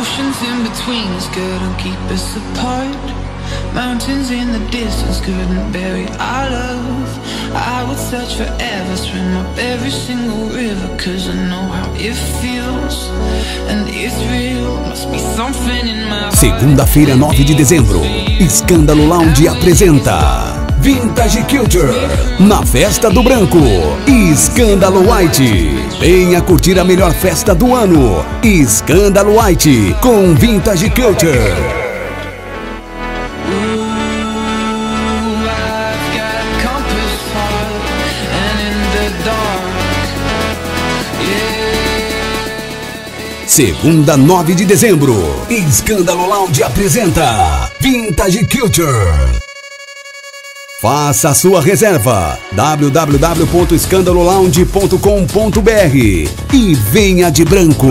Oceans in between us couldn't keep us apart. Mountains in the distance couldn't bury our love. I would search forever, swim up every single river, cause I know how it feels. And it's real, must be something in my. Segunda-feira, 9 de dezembro, Escândalo Lounge apresenta Vintage Culture na Festa do Branco. Escândalo White. Venha curtir a melhor festa do ano. Escândalo White com Vintage Culture. Segunda, 9 de dezembro, Escândalo Lounge apresenta Vintage Culture. Faça a sua reserva www.escandalolounge.com.br e venha de branco.